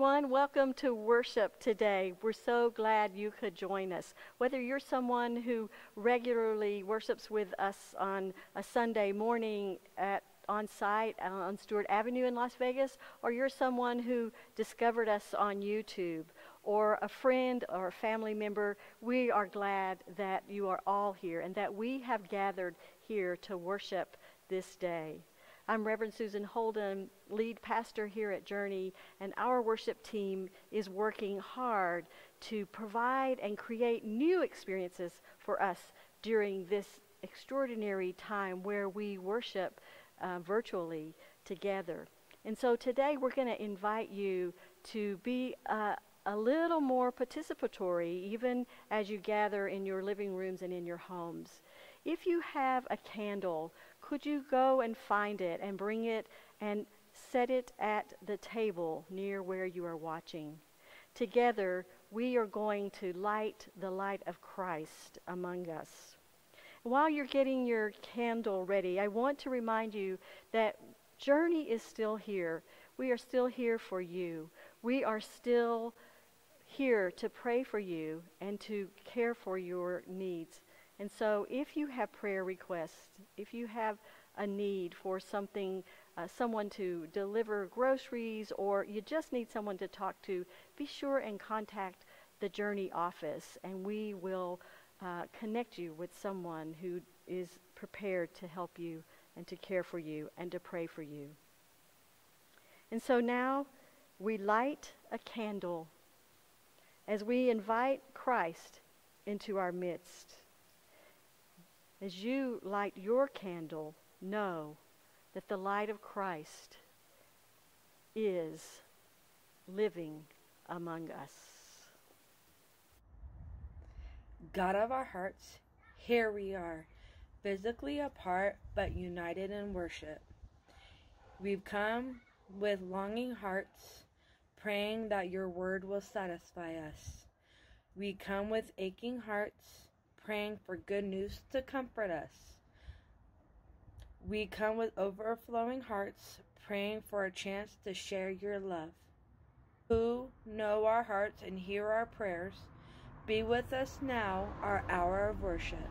everyone. Welcome to worship today. We're so glad you could join us. Whether you're someone who regularly worships with us on a Sunday morning at on site uh, on Stewart Avenue in Las Vegas, or you're someone who discovered us on YouTube, or a friend or a family member, we are glad that you are all here and that we have gathered here to worship this day. I'm Reverend Susan Holden, lead pastor here at Journey, and our worship team is working hard to provide and create new experiences for us during this extraordinary time where we worship uh, virtually together. And so today we're going to invite you to be uh, a little more participatory, even as you gather in your living rooms and in your homes. If you have a candle, could you go and find it and bring it and set it at the table near where you are watching? Together, we are going to light the light of Christ among us. While you're getting your candle ready, I want to remind you that Journey is still here. We are still here for you. We are still here to pray for you and to care for your needs. And so, if you have prayer requests, if you have a need for something, uh, someone to deliver groceries, or you just need someone to talk to, be sure and contact the Journey office, and we will uh, connect you with someone who is prepared to help you and to care for you and to pray for you. And so now we light a candle as we invite Christ into our midst. As you light your candle, know that the light of Christ is living among us. God of our hearts, here we are, physically apart but united in worship. We've come with longing hearts, praying that your word will satisfy us. We come with aching hearts, praying for good news to comfort us. We come with overflowing hearts, praying for a chance to share your love. Who know our hearts and hear our prayers, be with us now, our hour of worship.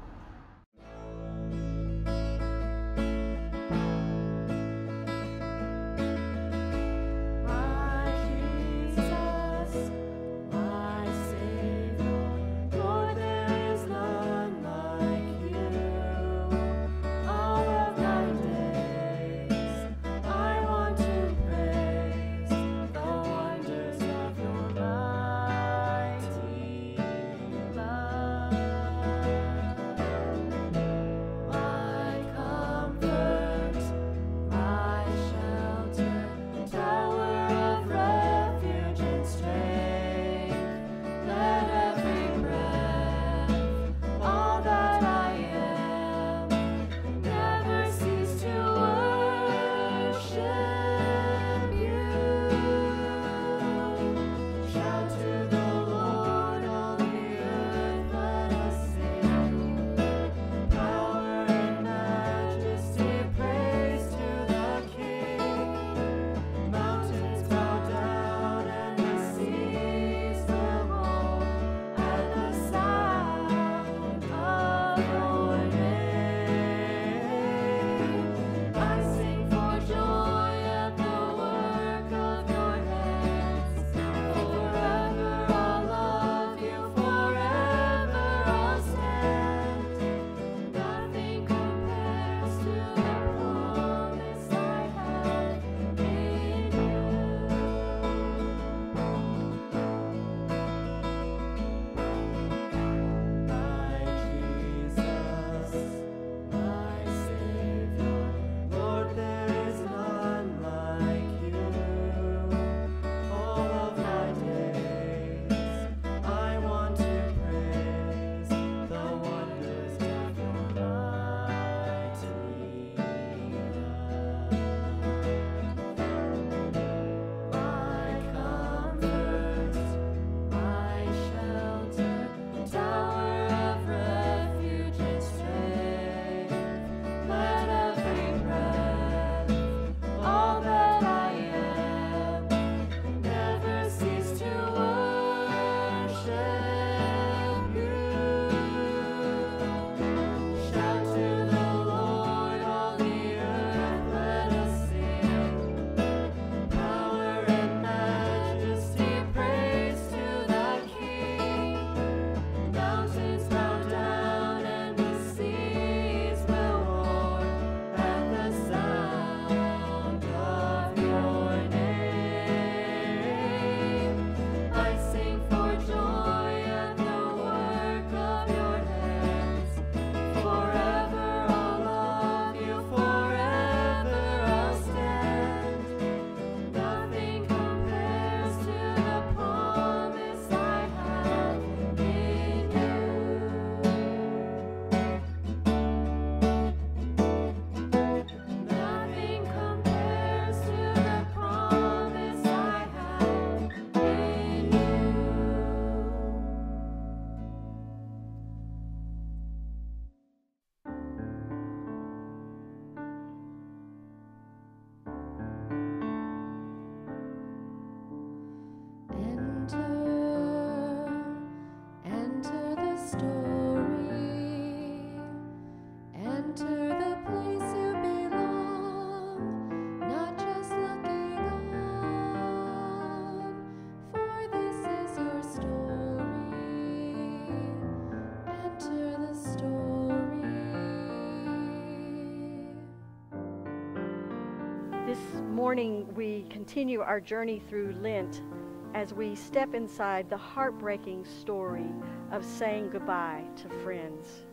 Morning we continue our journey through Lent as we step inside the heartbreaking story of saying goodbye to friends.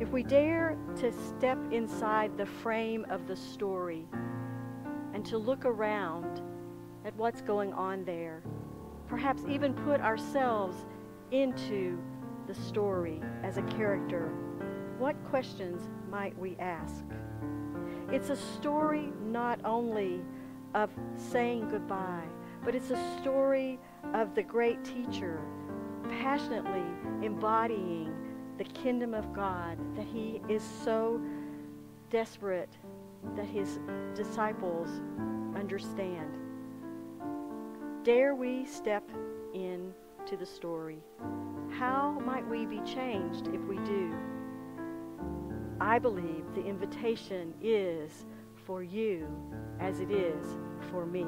If we dare to step inside the frame of the story and to look around at what's going on there, perhaps even put ourselves into the story as a character, what questions might we ask? It's a story not only of saying goodbye, but it's a story of the great teacher passionately embodying the kingdom of God that he is so desperate that his disciples understand. Dare we step into the story? How might we be changed if we do? I believe the invitation is for you as it is for me.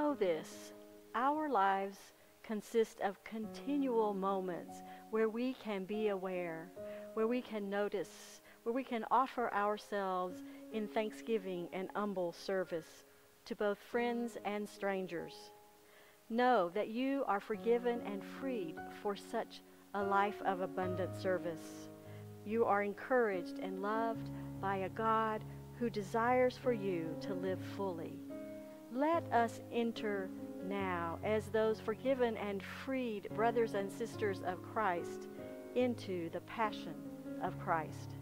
Know this our lives consist of continual moments where we can be aware, where we can notice, where we can offer ourselves in thanksgiving and humble service to both friends and strangers. Know that you are forgiven and freed for such a life of abundant service. You are encouraged and loved by a God who desires for you to live fully. Let us enter now as those forgiven and freed brothers and sisters of Christ into the passion of Christ.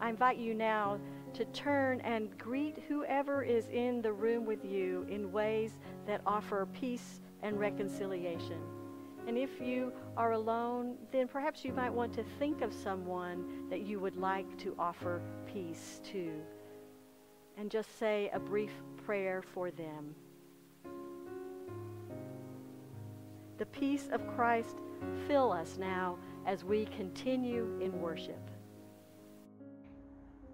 I invite you now to turn and greet whoever is in the room with you in ways that offer peace and reconciliation. And if you are alone, then perhaps you might want to think of someone that you would like to offer peace to. And just say a brief prayer for them. The peace of Christ fill us now as we continue in worship.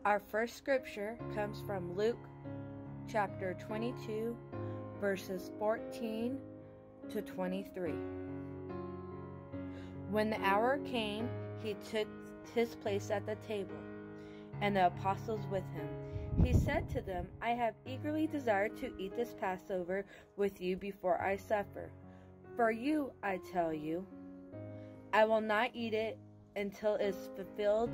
Our first scripture comes from Luke chapter 22, verses 14 to 23. When the hour came, he took his place at the table, and the apostles with him. He said to them, I have eagerly desired to eat this Passover with you before I suffer. For you, I tell you, I will not eat it until it is fulfilled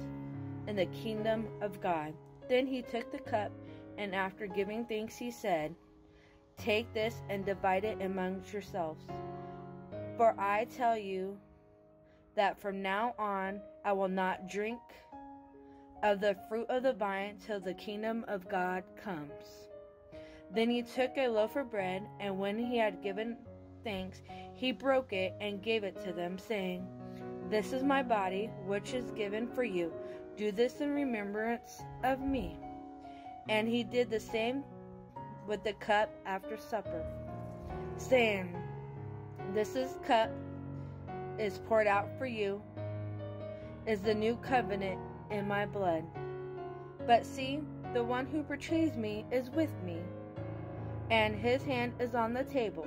in the kingdom of God. Then he took the cup, and after giving thanks, he said, Take this and divide it amongst yourselves. For I tell you that from now on I will not drink of the fruit of the vine till the kingdom of God comes. Then he took a loaf of bread, and when he had given thanks, he broke it and gave it to them, saying, This is my body, which is given for you. Do this in remembrance of me. And he did the same with the cup after supper, saying, This is cup is poured out for you, is the new covenant in my blood. But see, the one who betrays me is with me, and his hand is on the table.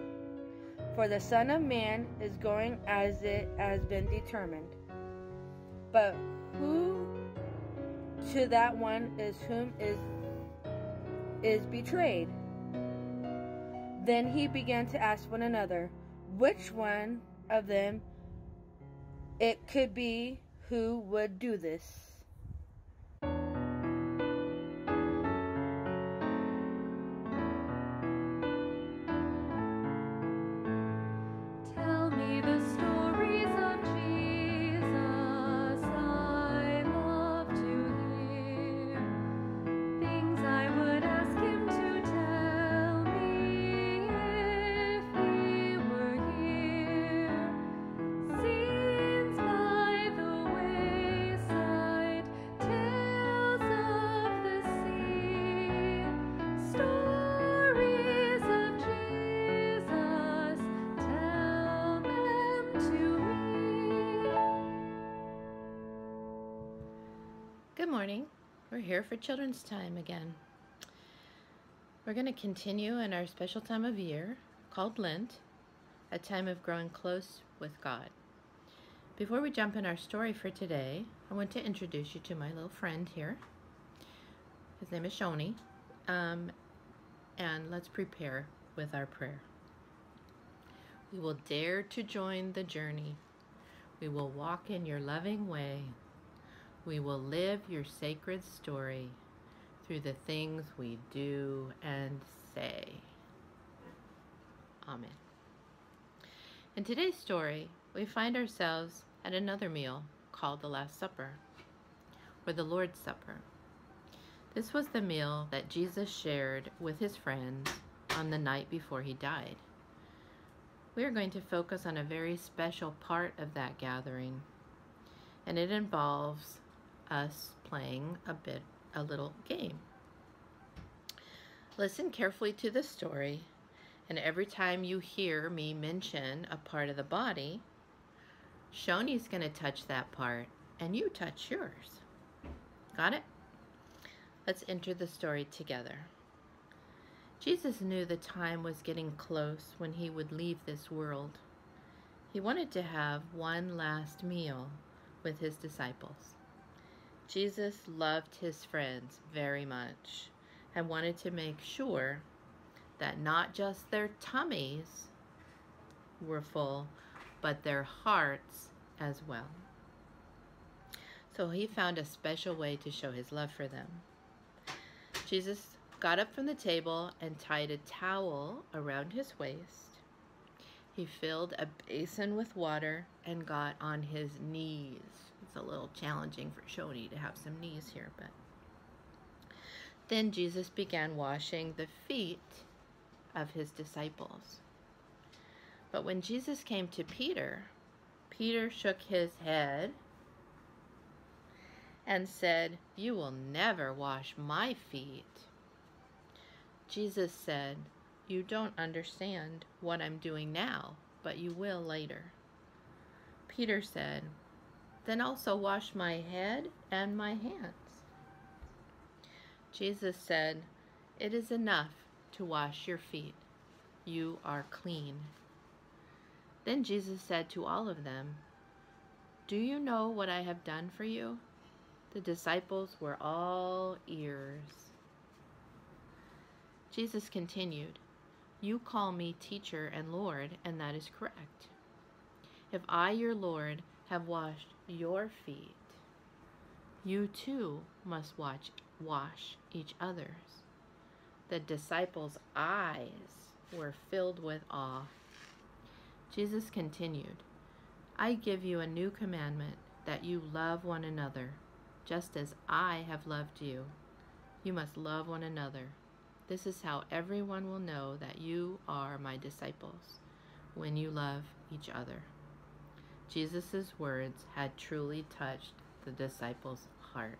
For the Son of Man is going as it has been determined. But who to that one is whom is is betrayed? Then he began to ask one another, which one of them it could be who would do this. Here for children's time again. We're going to continue in our special time of year called Lent, a time of growing close with God. Before we jump in our story for today, I want to introduce you to my little friend here. His name is Shoni. Um, and let's prepare with our prayer. We will dare to join the journey. We will walk in your loving way. We will live your sacred story through the things we do and say. Amen. In today's story, we find ourselves at another meal called the Last Supper, or the Lord's Supper. This was the meal that Jesus shared with his friends on the night before he died. We are going to focus on a very special part of that gathering, and it involves us playing a bit, a little game. Listen carefully to the story, and every time you hear me mention a part of the body, Shoni's going to touch that part, and you touch yours. Got it? Let's enter the story together. Jesus knew the time was getting close when he would leave this world. He wanted to have one last meal with his disciples. Jesus loved his friends very much and wanted to make sure that not just their tummies were full, but their hearts as well. So he found a special way to show his love for them. Jesus got up from the table and tied a towel around his waist. He filled a basin with water and got on his knees. A little challenging for Shoni to have some knees here, but. Then Jesus began washing the feet of his disciples. But when Jesus came to Peter, Peter shook his head and said, You will never wash my feet. Jesus said, You don't understand what I'm doing now, but you will later. Peter said, Then also wash my head and my hands. Jesus said, It is enough to wash your feet. You are clean. Then Jesus said to all of them, Do you know what I have done for you? The disciples were all ears. Jesus continued, You call me teacher and Lord, and that is correct. If I, your Lord, have washed your feet, you too must watch, wash each other's. The disciples' eyes were filled with awe. Jesus continued, I give you a new commandment that you love one another, just as I have loved you. You must love one another. This is how everyone will know that you are my disciples, when you love each other. Jesus' words had truly touched the disciples' heart.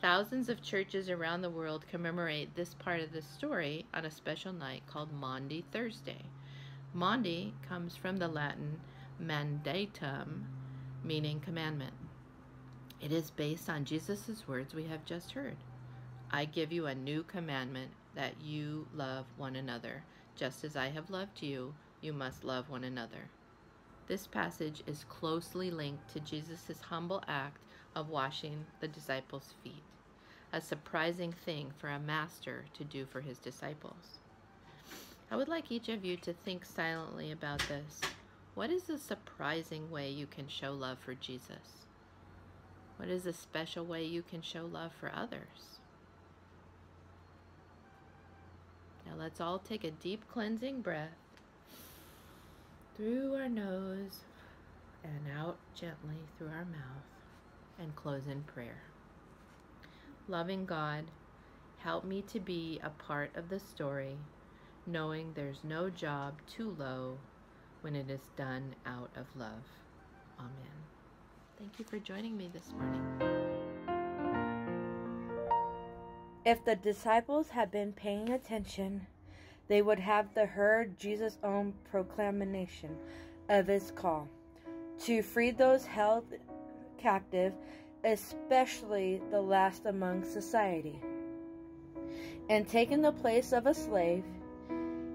Thousands of churches around the world commemorate this part of the story on a special night called Maundy Thursday. Maundy comes from the Latin mandatum, meaning commandment. It is based on Jesus' words we have just heard. I give you a new commandment that you love one another. Just as I have loved you, you must love one another. This passage is closely linked to Jesus' humble act of washing the disciples' feet, a surprising thing for a master to do for his disciples. I would like each of you to think silently about this. What is a surprising way you can show love for Jesus? What is a special way you can show love for others? Now let's all take a deep cleansing breath through our nose and out gently through our mouth and close in prayer. Loving God, help me to be a part of the story, knowing there's no job too low when it is done out of love. Amen. Thank you for joining me this morning. If the disciples had been paying attention, they would have the heard Jesus' own proclamation of his call to free those held captive, especially the last among society. And taking the place of a slave,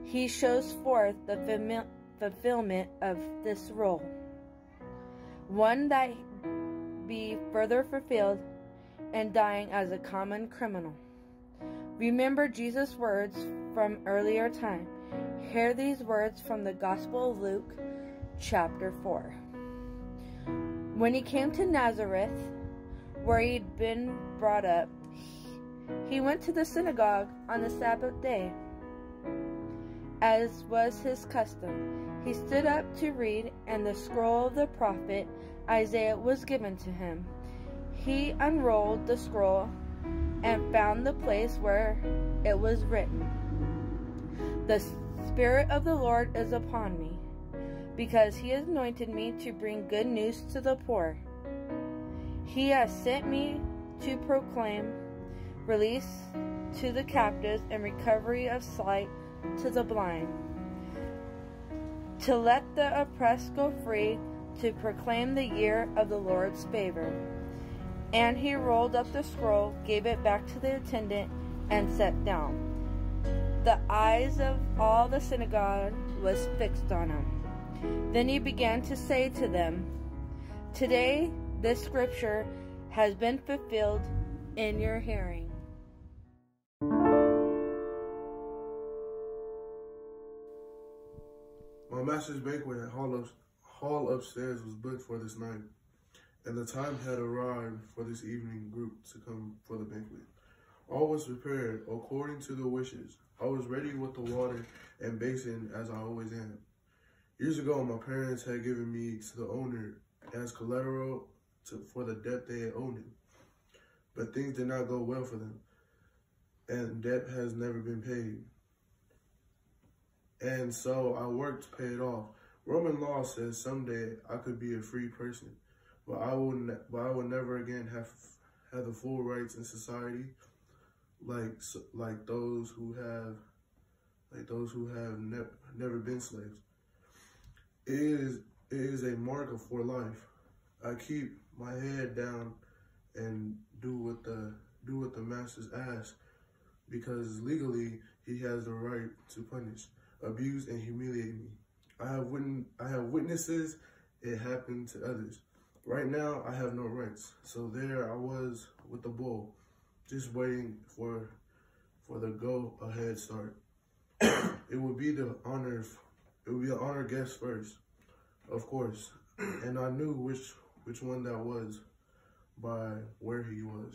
he shows forth the fulfillment of this role. One that be further fulfilled and dying as a common criminal. Remember Jesus' words from earlier time. Hear these words from the Gospel of Luke, chapter 4. When he came to Nazareth, where he'd been brought up, he went to the synagogue on the Sabbath day. As was his custom, he stood up to read, and the scroll of the prophet Isaiah was given to him. He unrolled the scroll and found the place where it was written The Spirit of the Lord is upon me, because he has anointed me to bring good news to the poor. He has sent me to proclaim release to the captives and recovery of sight to the blind, to let the oppressed go free, to proclaim the year of the Lord's favor. And he rolled up the scroll, gave it back to the attendant, and sat down. The eyes of all the synagogue was fixed on him. Then he began to say to them, Today this scripture has been fulfilled in your hearing. My master's banquet at Hall, of, hall upstairs was booked for this night, and the time had arrived for this evening group to come for the banquet. All was prepared according to the wishes. I was ready with the water and basin as I always am. Years ago, my parents had given me to the owner as collateral to, for the debt they had owed him. But things did not go well for them, and debt has never been paid. And so I worked to pay it off. Roman law says someday I could be a free person, but I will, but I will never again have have the full rights in society, like like those who have, like those who have ne- never been slaves. It is it is a mark of for life. I keep my head down and do what the do what the masters ask, because legally he has the right to punish abuse, and humiliate me. I have witness, I have witnesses. It happened to others. Right now, I have no rights. So there I was with the bull, just waiting for for the go ahead start. it would be the honor. It would be an honor guest first, of course, and I knew which which one that was by where he was.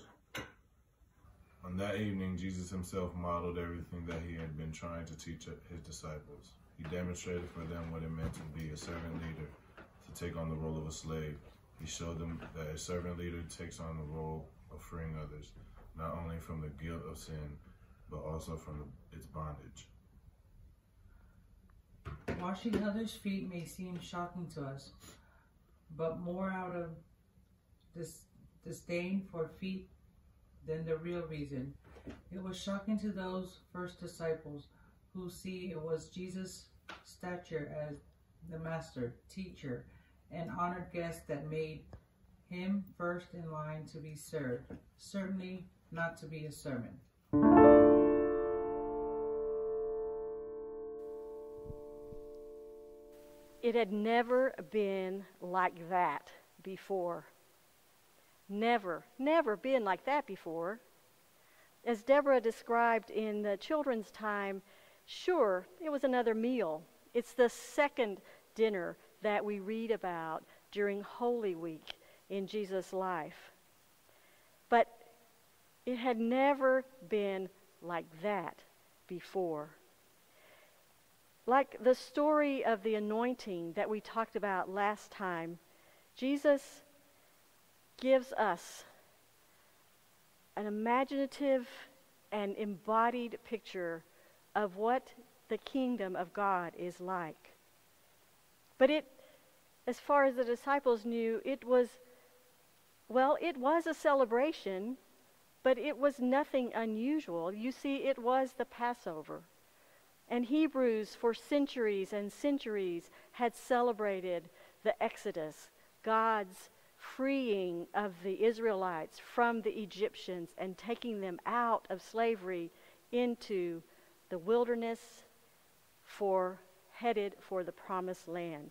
On that evening, Jesus himself modeled everything that he had been trying to teach his disciples. He demonstrated for them what it meant to be a servant leader, to take on the role of a slave. He showed them that a servant leader takes on the role of freeing others, not only from the guilt of sin, but also from its bondage. Washing others' feet may seem shocking to us, but more out of this disdain for feet than the real reason. It was shocking to those first disciples who see it was Jesus' stature as the master, teacher, and honored guest that made him first in line to be served, certainly not to be a sermon. It had never been like that before. Never, never been like that before. As Deborah described in the children's time, sure, it was another meal. It's the second dinner that we read about during Holy Week in Jesus' life. But it had never been like that before. Like the story of the anointing that we talked about last time, Jesus gives us an imaginative and embodied picture of what the kingdom of God is like. But it, as far as the disciples knew, it was, well, it was a celebration, but it was nothing unusual. You see, it was the Passover. And Hebrews, for centuries and centuries, had celebrated the Exodus, God's freeing of the Israelites from the Egyptians and taking them out of slavery into the wilderness for headed for the promised land.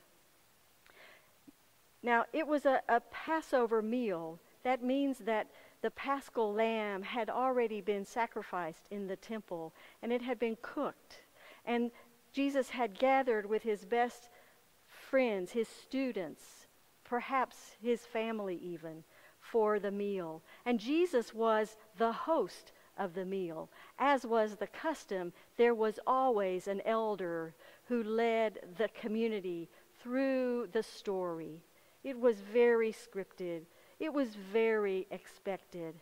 Now, it was a, a Passover meal. That means that the paschal lamb had already been sacrificed in the temple and it had been cooked. And Jesus had gathered with his best friends, his students, perhaps his family even, for the meal. And Jesus was the host of the meal. As was the custom, there was always an elder who led the community through the story. It was very scripted, it was very expected.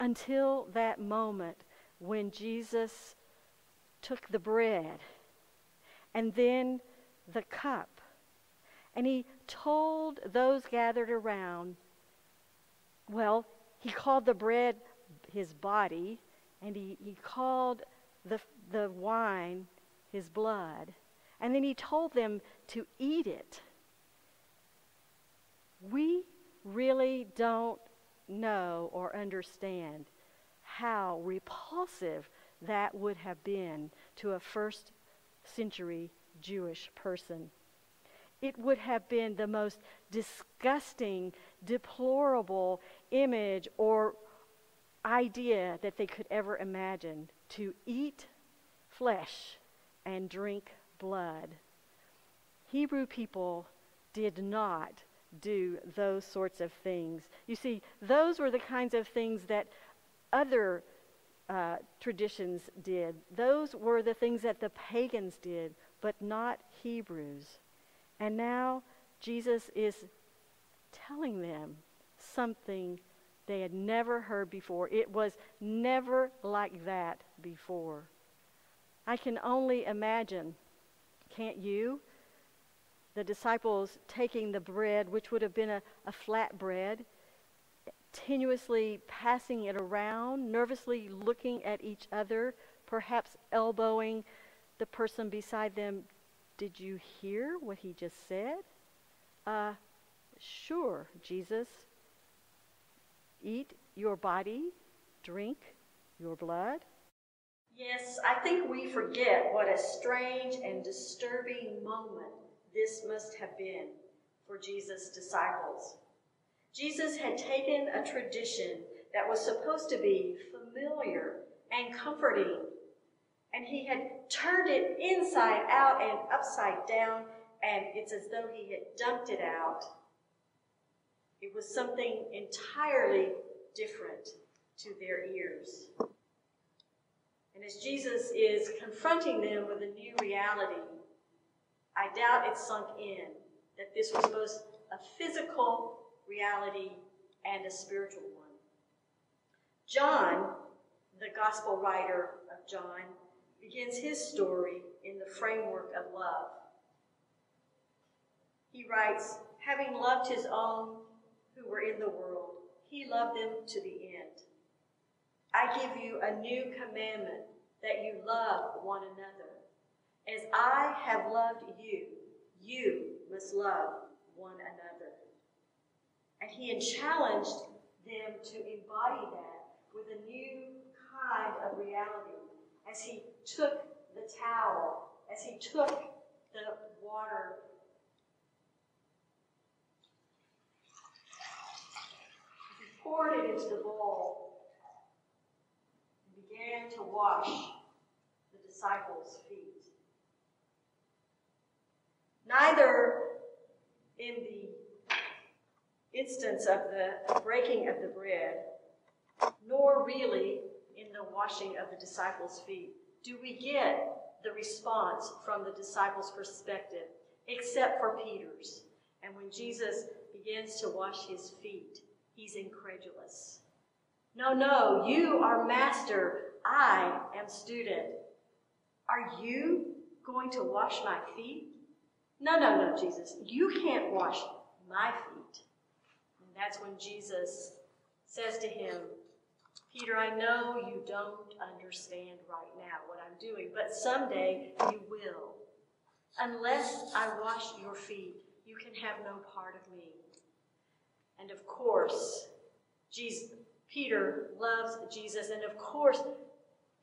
Until that moment when Jesus took the bread and then the cup. And he told those gathered around, well, he called the bread his body, and he, he called the, the wine his blood. And then he told them to eat it. We really don't know or understand how repulsive that would have been to a first century Jewish person. It would have been the most disgusting, deplorable image or idea that they could ever imagine to eat flesh and drink blood. Hebrew people did not do those sorts of things. You see, those were the kinds of things that other uh, traditions did. Those were the things that the pagans did, but not Hebrews. And now Jesus is telling them something they had never heard before. It was never like that before. I can only imagine, can't you? The disciples taking the bread, which would have been a, a flat bread, tenuously passing it around, nervously looking at each other, perhaps elbowing the person beside them. Did you hear what he just said? Uh, sure, Jesus. Eat your body, drink your blood. Yes, I think we forget what a strange and disturbing moment this must have been for Jesus' disciples. Jesus had taken a tradition that was supposed to be familiar and comforting, and he had turned it inside out and upside down, and it's as though he had dumped it out. It was something entirely different to their ears. And as Jesus is confronting them with a new reality, I doubt it sunk in that this was both a physical reality, and a spiritual one. John, the gospel writer of John, begins his story in the framework of love. He writes, Having loved his own who were in the world, he loved them to the end. I give you a new commandment that you love one another. As I have loved you, you must love one another. And he challenged them to embody that with a new kind of reality as he took the towel, as he took the water. He poured it into the bowl and began to wash the disciples' feet. Neither in the instance of the breaking of the bread, nor really in the washing of the disciples' feet, do we get the response from the disciples' perspective, except for Peter's. And when Jesus begins to wash his feet, he's incredulous. No, no, you are master. I am student. Are you going to wash my feet? No, no, no, Jesus. You can't wash my feet. And that's when Jesus says to him, Peter, I know you don't understand right now what I'm doing, but someday you will. Unless I wash your feet, you can have no part of me. And of course, Jesus, Peter loves Jesus. And of course,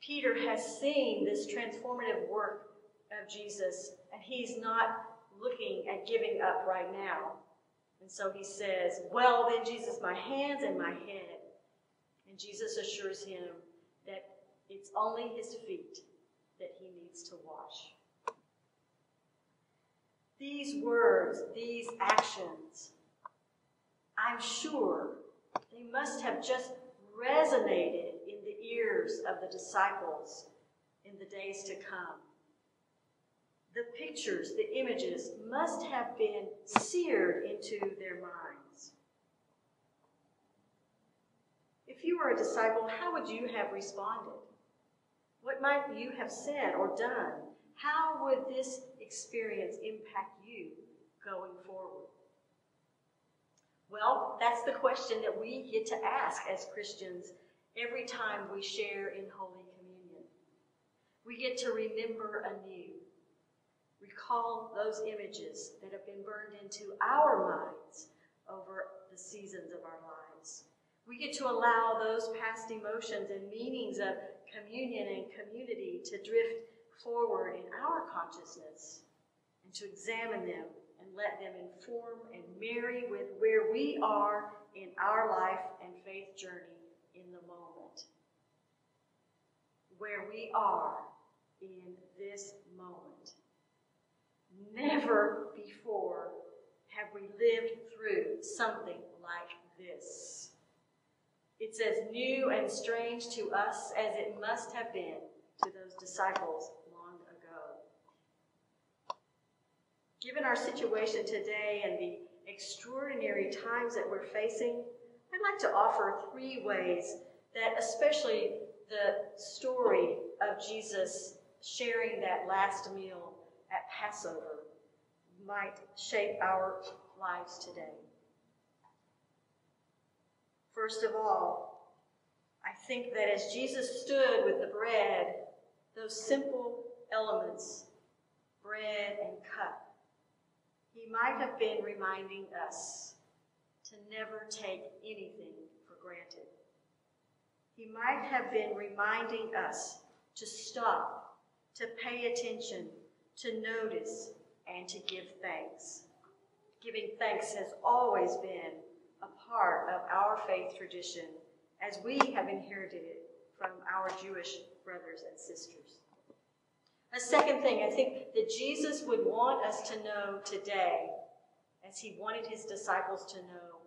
Peter has seen this transformative work of Jesus, and he's not looking at giving up right now. And so he says, Well, then, Jesus, my hands and my head. And Jesus assures him that it's only his feet that he needs to wash. These words, these actions, I'm sure they must have just resonated in the ears of the disciples in the days to come. The pictures, the images must have been seared into their minds. If you were a disciple, how would you have responded? What might you have said or done? How would this experience impact you going forward? Well, that's the question that we get to ask as Christians every time we share in Holy Communion. We get to remember anew, recall those images that have been burned into our minds over the seasons of our lives. We get to allow those past emotions and meanings of communion and community to drift forward in our consciousness and to examine them and let them inform and marry with where we are in our life and faith journey in the moment. Where we are in this moment. Never before have we lived through something like this. It's as new and strange to us as it must have been to those disciples long ago. Given our situation today and the extraordinary times that we're facing, I'd like to offer three ways that, especially the story of Jesus sharing that last meal at Passover, might shape our lives today. First of all, I think that as Jesus stood with the bread, those simple elements, bread and cup, he might have been reminding us to never take anything for granted. He might have been reminding us to stop, to pay attention, to notice, and to give thanks. Giving thanks has always been a part of our faith tradition as we have inherited it from our Jewish brothers and sisters. A second thing I think that Jesus would want us to know today, as he wanted his disciples to know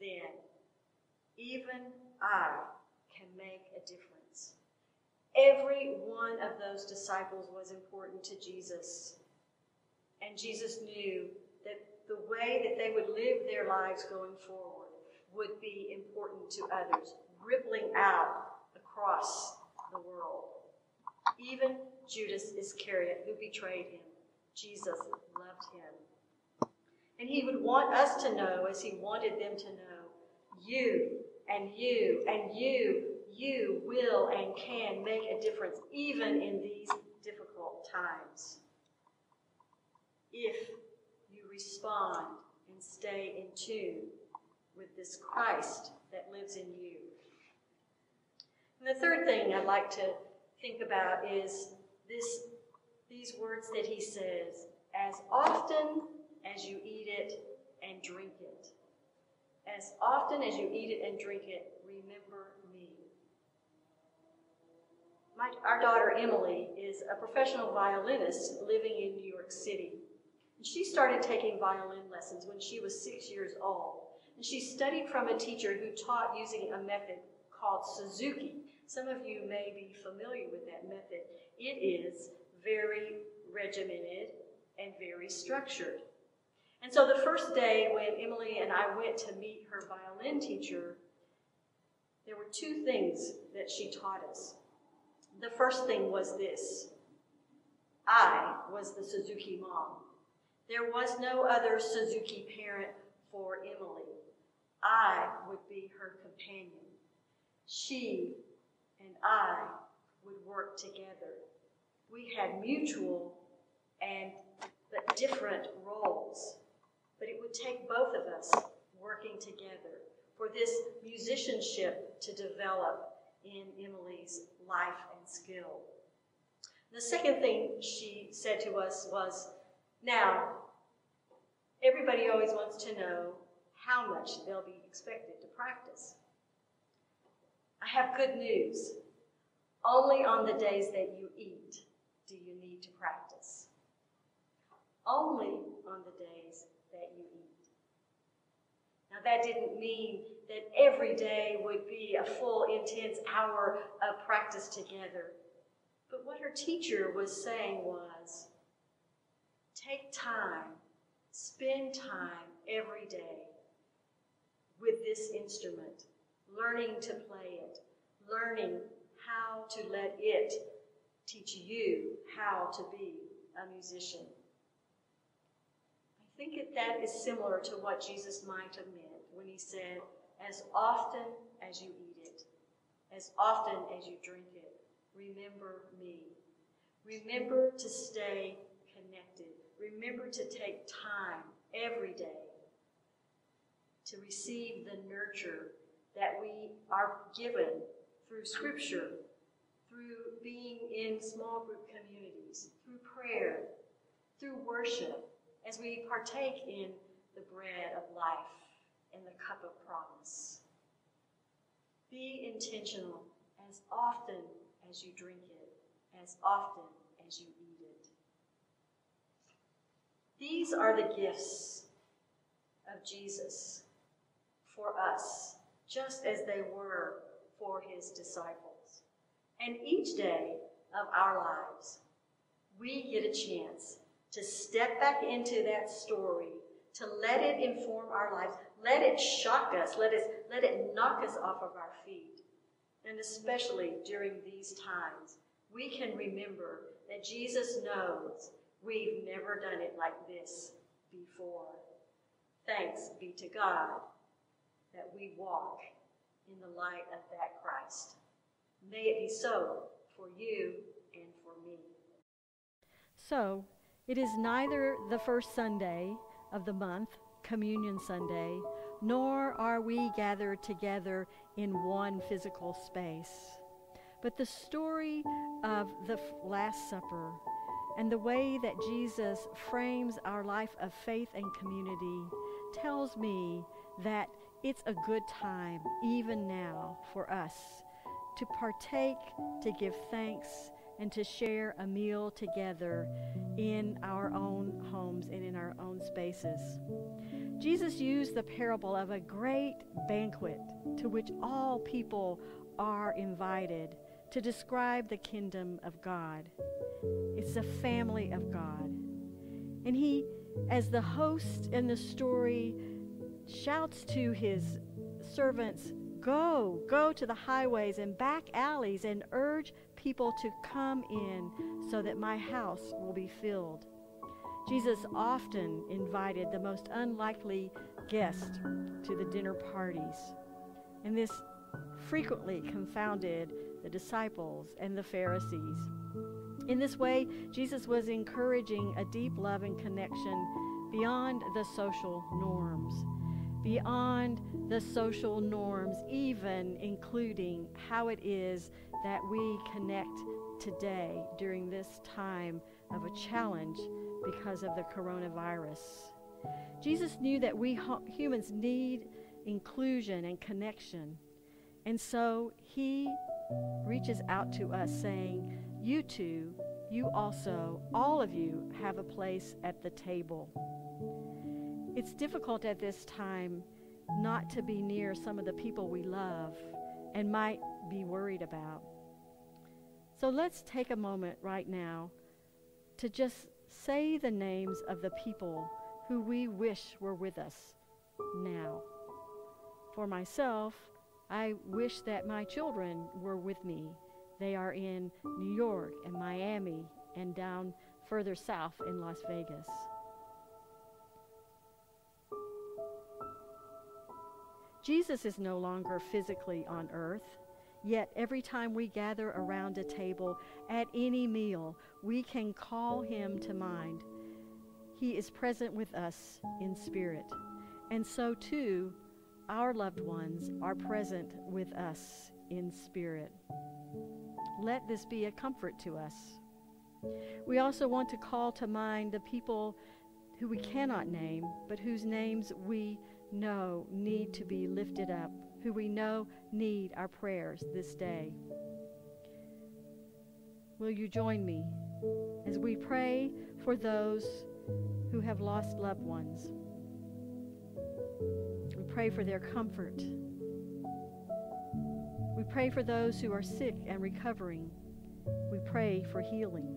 then, even I can make a difference. Every one of those disciples was important to Jesus. And Jesus knew that the way that they would live their lives going forward would be important to others, rippling out across the world. Even Judas Iscariot, who betrayed him, Jesus loved him. And he would want us to know, as he wanted them to know, you and you and you, you will and can make a difference even in these difficult times. If you respond and stay in tune with this Christ that lives in you. And the third thing I'd like to think about is this, these words that he says as often as you eat it and drink it. As often as you eat it and drink it, remember me. My, our daughter Emily is a professional violinist living in New York City. And she started taking violin lessons when she was six years old. And she studied from a teacher who taught using a method called Suzuki. Some of you may be familiar with that method. It is very regimented and very structured. And so the first day when Emily and I went to meet her violin teacher, there were two things that she taught us. The first thing was this I was the Suzuki mom. There was no other Suzuki parent for Emily. I would be her companion. She and I would work together. We had mutual and but different roles, but it would take both of us working together, for this musicianship to develop in Emily's life and skill. The second thing she said to us was, now, everybody always wants to know how much they'll be expected to practice. I have good news. Only on the days that you eat do you need to practice. Only on the days that you eat. Now, that didn't mean that every day would be a full, intense hour of practice together. But what her teacher was saying was take time, spend time every day with this instrument, learning to play it, learning how to let it teach you how to be a musician. I think that, that is similar to what Jesus might have meant when he said, as often as you eat it, as often as you drink it, remember me. Remember to stay connected. Remember to take time every day to receive the nurture that we are given through Scripture, through being in small group communities, through prayer, through worship, as we partake in the bread of life and the cup of promise. Be intentional as often as you drink it, as often as you eat it. These are the gifts of Jesus for us, just as they were for his disciples. And each day of our lives, we get a chance to step back into that story, to let it inform our lives, let it shock us, let, us, let it knock us off of our feet. And especially during these times, we can remember that Jesus knows we've never done it like this before. Thanks be to God that we walk in the light of that Christ. May it be so for you and for me. So, it is neither the first Sunday of the month, Communion Sunday, nor are we gathered together in one physical space. But the story of the Last Supper and the way that Jesus frames our life of faith and community tells me that it's a good time, even now, for us to partake, to give thanks, and to share a meal together in our own homes and in our own spaces. Jesus used the parable of a great banquet to which all people are invited to describe the kingdom of God. It's the family of God. And he, as the host in the story, shouts to his servants, Go, go to the highways and back alleys and urge people to come in so that my house will be filled. Jesus often invited the most unlikely guest to the dinner parties, and this frequently confounded the disciples and the Pharisees. In this way, Jesus was encouraging a deep love and connection beyond the social norms beyond the social norms, even including how it is that we connect today during this time of a challenge because of the coronavirus. Jesus knew that we humans need inclusion and connection. And so he reaches out to us saying, You too, you also, all of you have a place at the table. It's difficult at this time not to be near some of the people we love and might be worried about. So let's take a moment right now to just say the names of the people who we wish were with us now. For myself, I wish that my children were with me. They are in New York and Miami and down further south in Las Vegas. Jesus is no longer physically on earth, yet every time we gather around a table at any meal, we can call him to mind. He is present with us in spirit. And so too our loved ones are present with us in spirit. Let this be a comfort to us. We also want to call to mind the people who we cannot name, but whose names we know need to be lifted up, who we know need our prayers this day. Will you join me as we pray for those who have lost loved ones? We pray for their comfort. We pray for those who are sick and recovering. We pray for healing.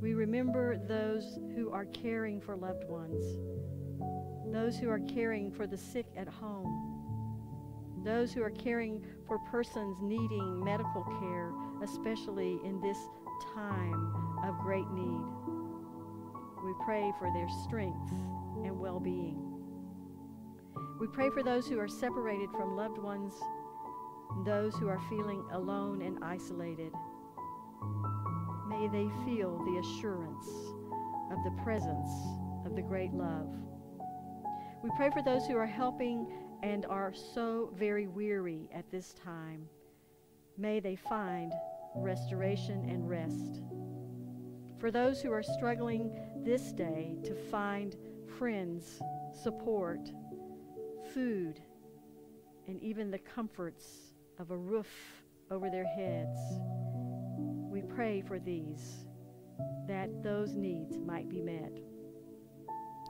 We remember those who are caring for loved ones, those who are caring for the sick at home, those who are caring for persons needing medical care, especially in this time of great need. We pray for their strength and well being. We pray for those who are separated from loved ones, those who are feeling alone and isolated. May they feel the assurance of the presence of the great love. We pray for those who are helping and are so very weary at this time. May they find restoration and rest. For those who are struggling this day to find friends, support, food, and even the comforts of a roof over their heads. We pray for these, that those needs might be met.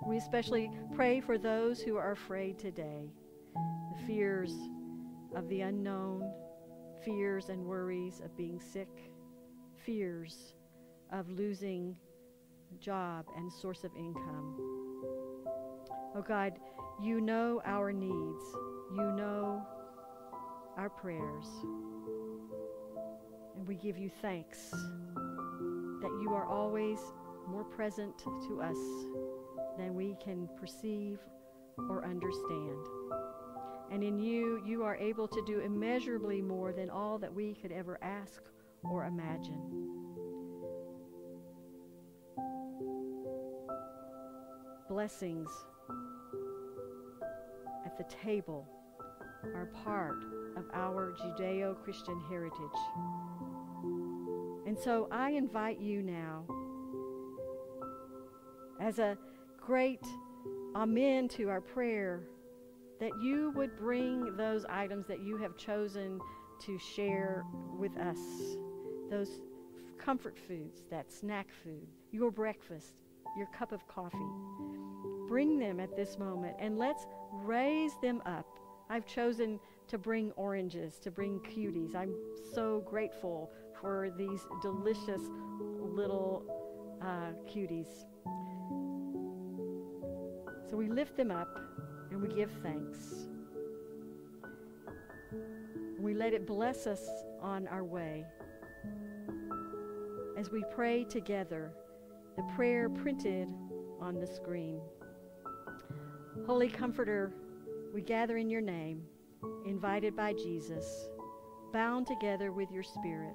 We especially pray for those who are afraid today, the fears of the unknown, fears and worries of being sick, fears of losing job and source of income. Oh God, you know our needs. You know our prayers. And we give you thanks that you are always more present to us than we can perceive or understand. And in you, you are able to do immeasurably more than all that we could ever ask or imagine. Blessings at the table are part of our Judeo Christian heritage. And so I invite you now, as a great amen to our prayer, that you would bring those items that you have chosen to share with us, those comfort foods, that snack food, your breakfast, your cup of coffee. Bring them at this moment and let's raise them up. I've chosen to bring oranges, to bring cuties. I'm so grateful for these delicious little uh, cuties. So we lift them up and we give thanks. We let it bless us on our way. As we pray together, the prayer printed on the screen. Holy Comforter, we gather in your name, invited by Jesus, bound together with your Spirit,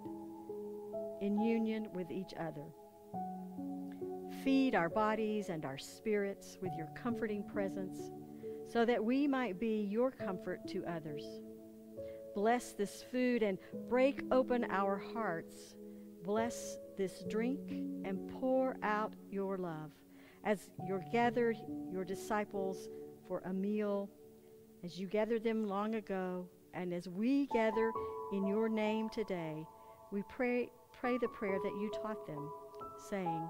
in union with each other. Feed our bodies and our spirits with your comforting presence so that we might be your comfort to others. Bless this food and break open our hearts. Bless this drink and pour out your love as you gather your disciples for a meal, as you gathered them long ago, and as we gather in your name today, we pray, pray the prayer that you taught them, saying,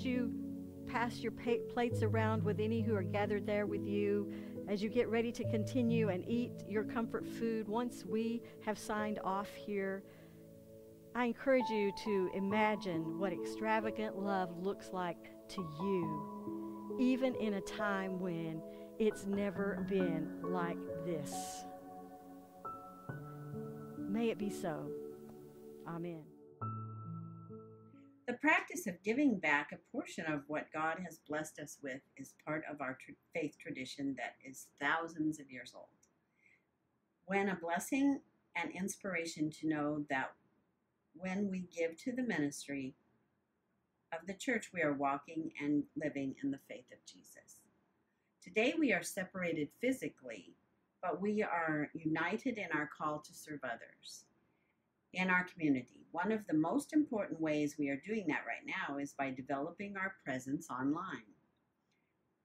As you pass your plates around with any who are gathered there with you as you get ready to continue and eat your comfort food. Once we have signed off here, I encourage you to imagine what extravagant love looks like to you, even in a time when it's never been like this. May it be so. Amen. The practice of giving back a portion of what God has blessed us with is part of our tr- faith tradition that is thousands of years old. When a blessing and inspiration to know that when we give to the ministry of the church, we are walking and living in the faith of Jesus. Today we are separated physically, but we are united in our call to serve others in our community. One of the most important ways we are doing that right now is by developing our presence online.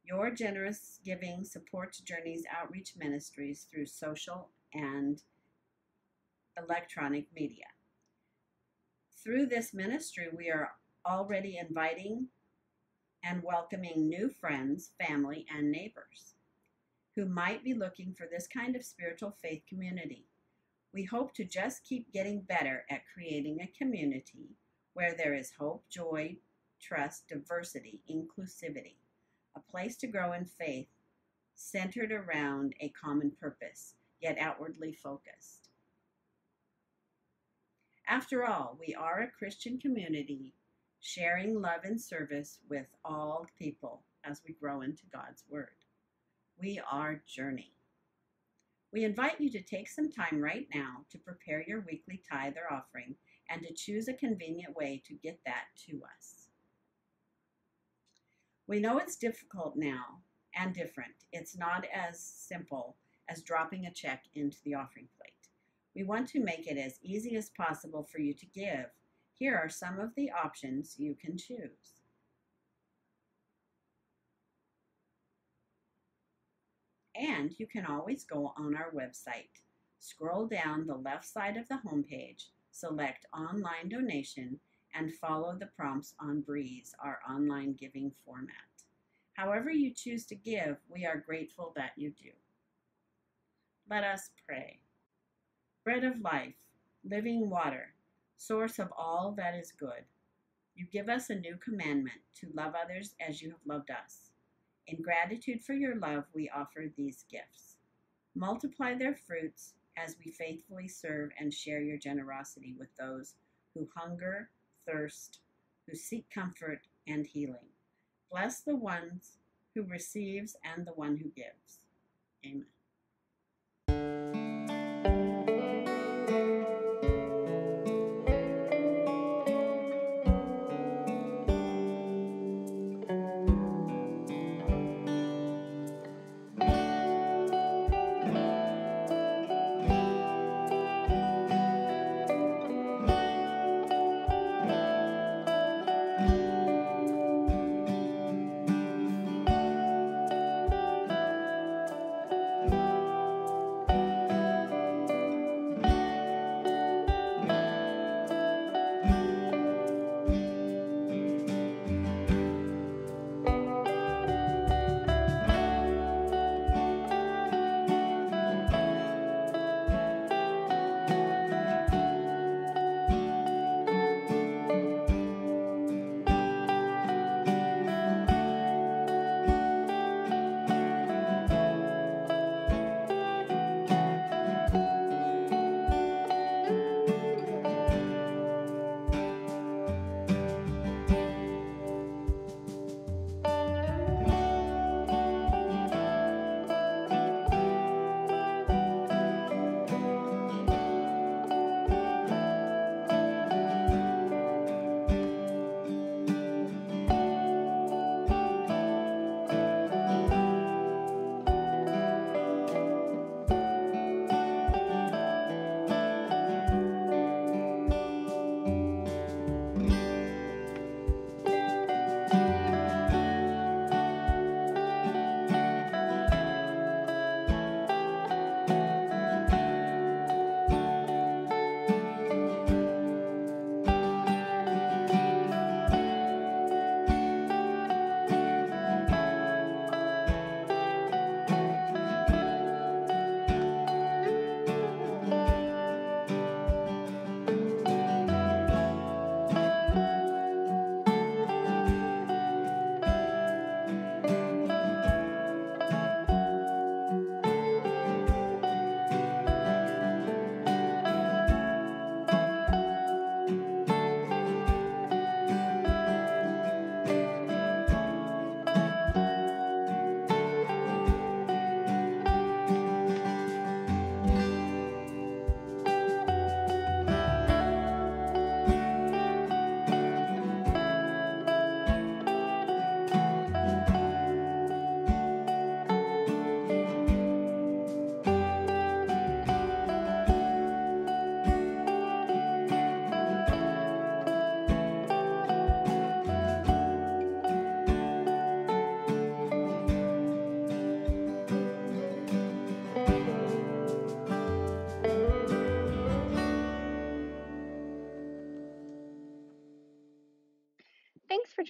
Your generous giving supports Journey's outreach ministries through social and electronic media. Through this ministry, we are already inviting and welcoming new friends, family, and neighbors who might be looking for this kind of spiritual faith community. We hope to just keep getting better at creating a community where there is hope, joy, trust, diversity, inclusivity, a place to grow in faith centered around a common purpose, yet outwardly focused. After all, we are a Christian community sharing love and service with all people as we grow into God's Word. We are Journey. We invite you to take some time right now to prepare your weekly tithe or offering and to choose a convenient way to get that to us. We know it's difficult now and different. It's not as simple as dropping a check into the offering plate. We want to make it as easy as possible for you to give. Here are some of the options you can choose. And you can always go on our website. Scroll down the left side of the homepage, select Online Donation, and follow the prompts on Breeze, our online giving format. However you choose to give, we are grateful that you do. Let us pray. Bread of life, living water, source of all that is good, you give us a new commandment to love others as you have loved us. In gratitude for your love, we offer these gifts. Multiply their fruits as we faithfully serve and share your generosity with those who hunger, thirst, who seek comfort and healing. Bless the ones who receives and the one who gives. Amen.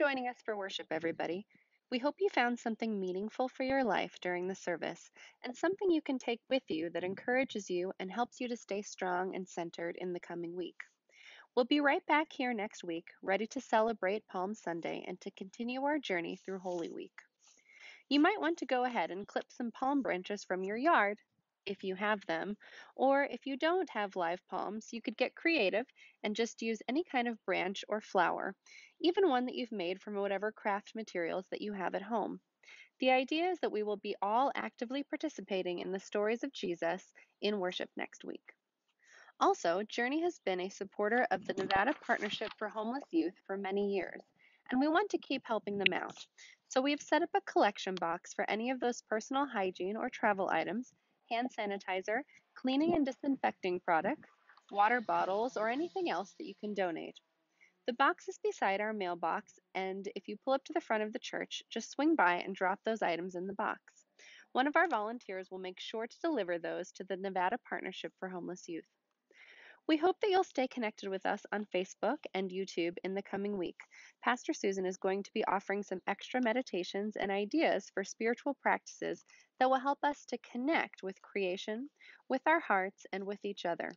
Joining us for worship, everybody. We hope you found something meaningful for your life during the service and something you can take with you that encourages you and helps you to stay strong and centered in the coming week. We'll be right back here next week, ready to celebrate Palm Sunday and to continue our journey through Holy Week. You might want to go ahead and clip some palm branches from your yard if you have them, or if you don't have live palms, you could get creative and just use any kind of branch or flower, even one that you've made from whatever craft materials that you have at home. The idea is that we will be all actively participating in the stories of Jesus in worship next week. Also, Journey has been a supporter of the Nevada Partnership for Homeless Youth for many years, and we want to keep helping them out. So we have set up a collection box for any of those personal hygiene or travel items, hand sanitizer, cleaning and disinfecting products, water bottles, or anything else that you can donate. The box is beside our mailbox, and if you pull up to the front of the church, just swing by and drop those items in the box. One of our volunteers will make sure to deliver those to the Nevada Partnership for Homeless Youth. We hope that you'll stay connected with us on Facebook and YouTube in the coming week. Pastor Susan is going to be offering some extra meditations and ideas for spiritual practices that will help us to connect with creation, with our hearts, and with each other.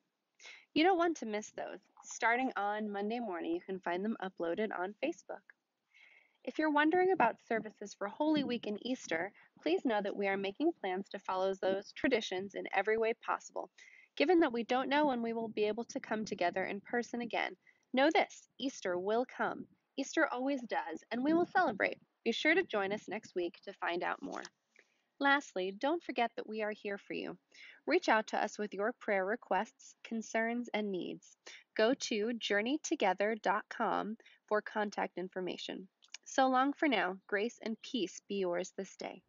You don't want to miss those. Starting on Monday morning, you can find them uploaded on Facebook. If you're wondering about services for Holy Week and Easter, please know that we are making plans to follow those traditions in every way possible. Given that we don't know when we will be able to come together in person again, know this Easter will come. Easter always does, and we will celebrate. Be sure to join us next week to find out more. Lastly, don't forget that we are here for you. Reach out to us with your prayer requests, concerns, and needs. Go to journeytogether.com for contact information. So long for now. Grace and peace be yours this day.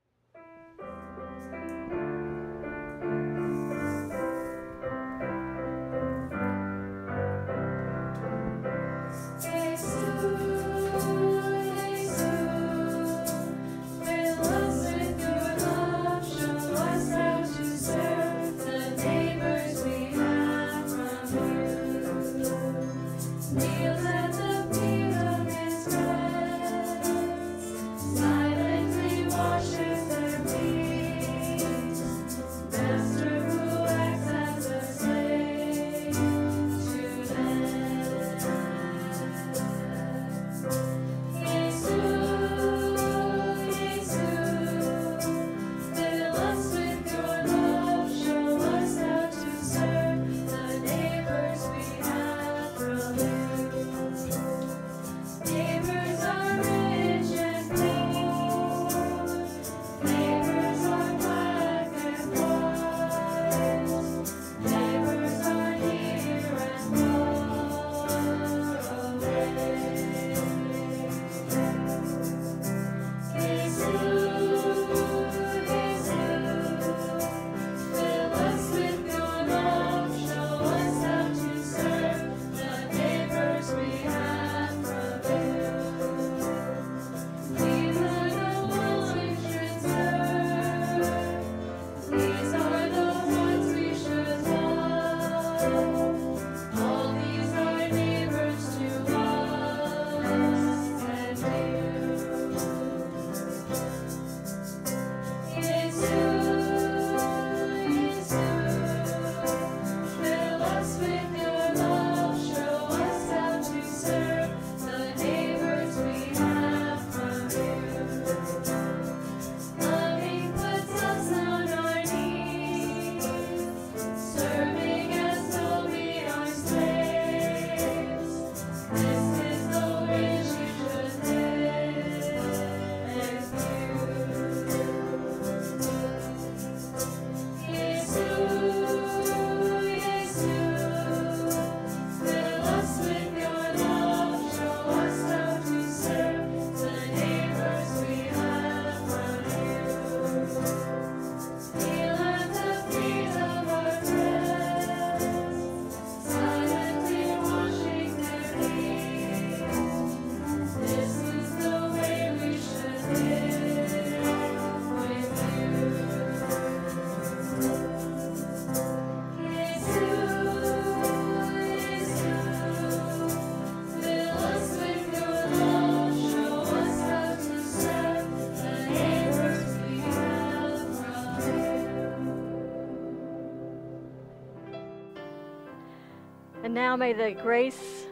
Now may the grace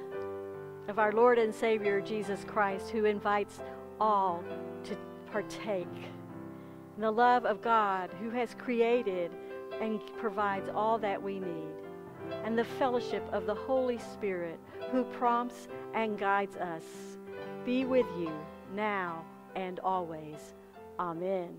of our Lord and Savior Jesus Christ, who invites all to partake, the love of God, who has created and provides all that we need, and the fellowship of the Holy Spirit, who prompts and guides us, be with you now and always. Amen.